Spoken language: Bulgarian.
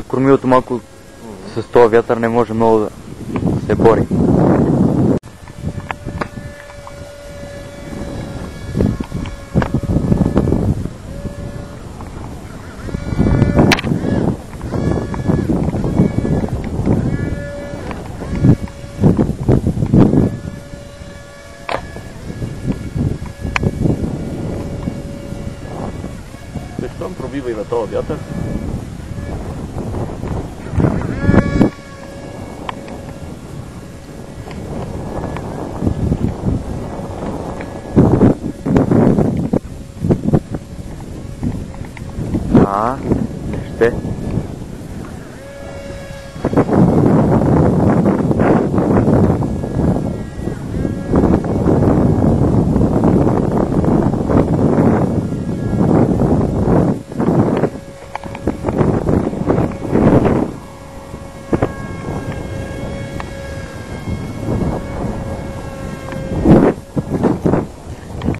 това кормилото малко с този вятър не може много да се бори. Защо пробива и на този вятър? 자, 네.